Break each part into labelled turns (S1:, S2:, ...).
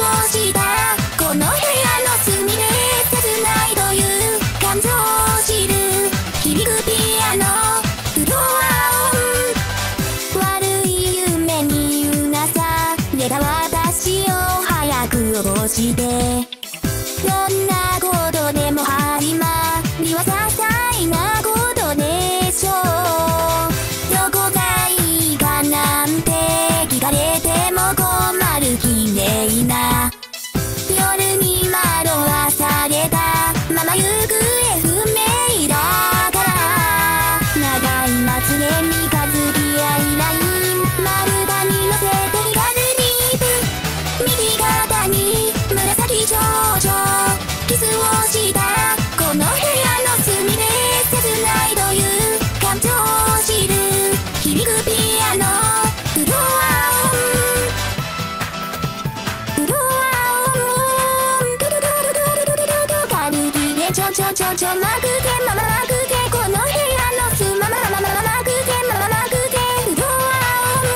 S1: この部屋の隅で切ないという感情を知る。響くピアノ。フロアン。悪い夢にうなさ。れた私を早く応こして。ちょちょまくまままくてこの部屋のすままままままくてまままくてドアを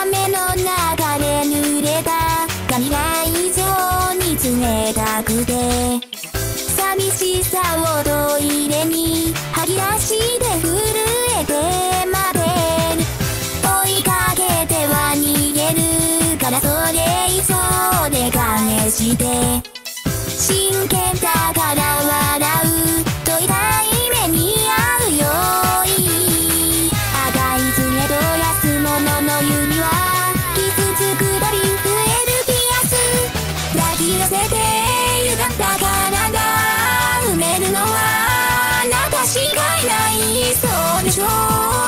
S1: 雨の中で濡れた髪が異常に冷たくて寂しさをどうレジ真剣だから笑うと痛い目に遭うよ。いあがいずれどやすのの指は傷つくばり増えるピアス抱き寄せて歪んだ体埋めるのはあなたしかいない。そうでしょう。